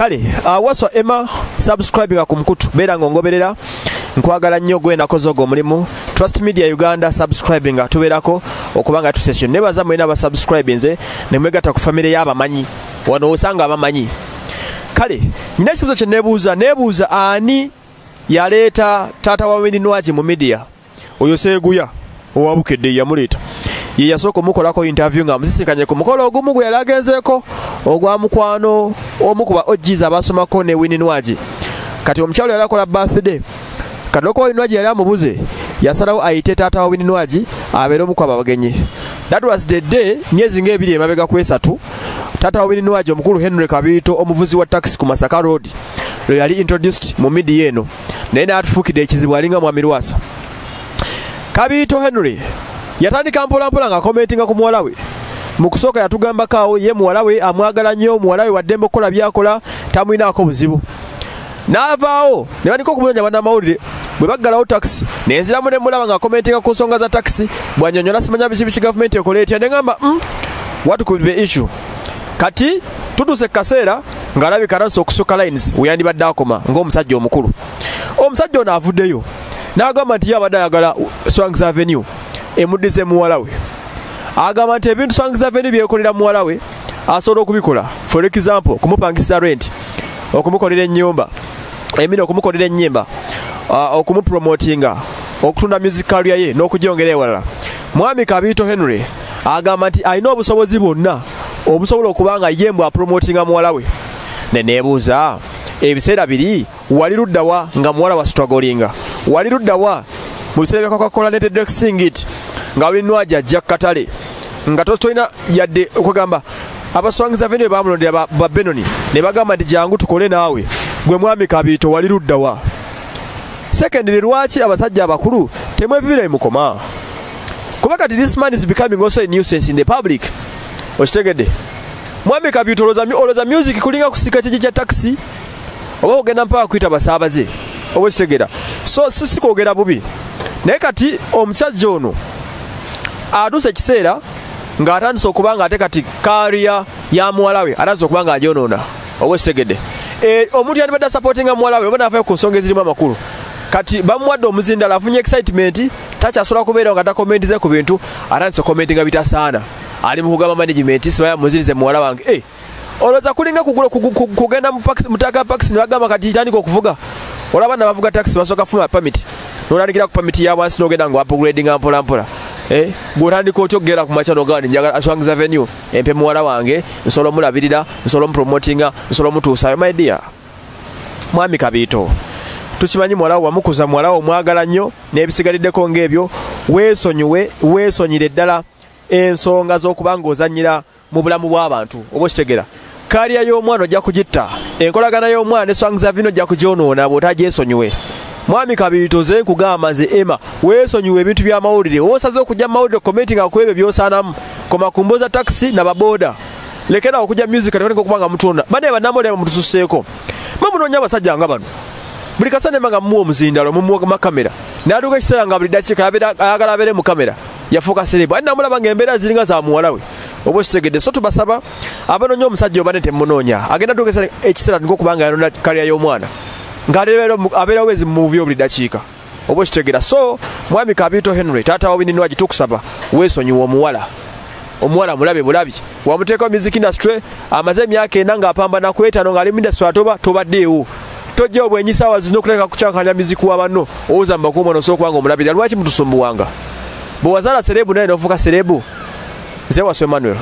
kale uh, waswa emma subscribinga ku mukutu. Beera ngaongoberera nkwagala nnyo gwe nakoze ogwo omulimu. Trust media uganda subscribinga tubeerako okubanga tusession. Nebaza mwena abasubscribinze nemwegatta ku famire y'abamanyi. Wano osanga abamanyi. Kale nyina ekibuzo kye nebuuza nebuuza ani yaleeta taata wa wininwagi mu midiya oyo seeguya owabukedde yamuleeta. Ye yasooka omukolako interview nga musisinkanye ku mukolo ogumu gwe yali agenzeeko ogwa mukwano omu kuba ogiza abasomako ne wininwagi kati omukyalo yali akola birthday kati okuba wininwagi yali amubuze yasalawo ayite taata wa wininwagi abeere omu kwaba bagenyi that was the day myezi ng'ebiri emabega ku esatu taata wa wininwagi omukulu henry kabiito omuvuzi wa taxi ku masaka road lwe yali introduced mu midiya eno. Naye naatufuukidde ekizibu alinga mwami lwasa kabiito henry yatandika mpolampola nga komentinga ku muwala we mu kusooka yatugambako awo ye muwala we amwagala nnyo muwala we waddembe okukola byakola tamwinaako buzibu. N'avaawo ne banika okumunonya bannamawulire bwe baggalawo takisi nenziramu ne mulaba nga komentinga ku nsonga za takisi bwanyonyola simanya biki biki gavumenti ekola etya ne ŋamba mm, what could be issue? Kati tutuuse kaseera ng'alabika aransa okusukka lines weyandibadde akoma ng'omusajja omukulu. Omusajja ono avuddeyo n'agamba nti ye abadde ayagala swangs avenue emuddize muwala we agamba nti ebintu swangs avenue byekolera muwala we asobola okubikola. For example okumupangisa rent okumukolera ennyumba emina okumukolera ennyimba uh, okumupromotinga okutunda music career ye n'okugyongera ewalala. Mwami kabiito henry agamba nti alina obusobozi bwonna obusobola okuba nga ye mbw apromotinga muwala we. Neneebuuza ebiseera biri wali luddawa nga muwala wa stragolinga wali luddawa mu biseera bya coca-cola ne tedek singit nga winwaji ajja katale. Nga tolina yadde okugamba abaswangiza vene bamulondera ba benoni ne bagamba nti jangu tukole naawe gwe mwami kabiito wali luddawa secondly lwaki abasajja abakulu temwebibira emukoma kuba kati this man is becoming also a nuisance in the public. Okitegedde? Mwami kabiito oloza music kulinga kusika kiki kya taxi? Oba ogenda mpaka kuyita basaabaze? Oba okitegera so sikwogera bubi. Naye kati omusajja ono atuusa ekiseera ng'atandise okuba nga ate kati kaariya ya muwala we atandise okuba nga agyonoona oba ekitegedde omuntu yandibadde asapootinga muwala we oba naafayo ku nsonga ezirimu amakulu. Kati bamuwadde omuzindala afunye excitement takyasobola kubeera nga takomentize ku bintu atandise komentinga bitasaana. Ali mu kugamba management sibaya muzirize muwala wange. Hey, olowooza kulinga kugenda mutaka pakisi nebagamba kati tandika okuvuga? Olaba nabavuga takisi basooka funa pamiti notandikira ku pamiti ya wansi nogenda nga wapugradinga mpolampola Eh, bwotandika otya okugenda ku maca nogamba njagala swangs avenue empe muwala wange nsobola omulabirira nsobola omupromotinga nsobola omutuusayo my dear. Mwami kabiito tukimanyi muwalawo wamukuza muwalawo omwagala nnyo n'ebisigaliriddeko ng'ebyo weesonyiwe weesonyire ddala ensonga z'okuba ng'ozannyira mu bulamu bw'abantu. Oba okitegera kaaliya y'omwana ojja kugitta enkolagana y'omwana ne swangs avenue ojja kugyonoona bw'otagyesonyiwe mwami kabiito ze nkugamba nze ema weesonyiwa ebintu by'amawulire oba osaze okujja mu mawulire komentinga ku ebyo by'osaanamu. Koma ku mboza takisi nababoda lekerawo okujja music tekonika okuba nga mutunda bane bannamawulire mutususseeko. Mwemunoonya abasajja nga bano. Buli kasa nema nga mumuwa omuzindalo mumuwa makamera naatuuka ekiseera nga buli dakiika ayagala abeere mu kamera. Yafuuka serebu ate namulaba ngaembeera ziringa za muwala we? Oba okitegedde so tubasaba abanoonya omusajja obane temumunoonya agenda tuuka ekiseera nika okuba nga yanona kaliya y'omwana ng'abeerawo bwezi muvuyo buli dakiika oba okitegera. So mwami kabiito henry taata wa wininwagi tukusaba weesonyiwa omuwala. Omuwala mulabe bulabi. Wamuteekawo music industry amaze emyaka ena ng'apambana ku etaano ng'ali mu industry atoba tobaddeewo. Tojjawo bwenyisaawa zina okuteeka kucankanya music wa banno owuza mu makuuma nosobola okuba nga omulabirira. Lwaki mutusumbuwanga? Bwe wazaala serebu naye nofuuka serebu nze waswe emmanuel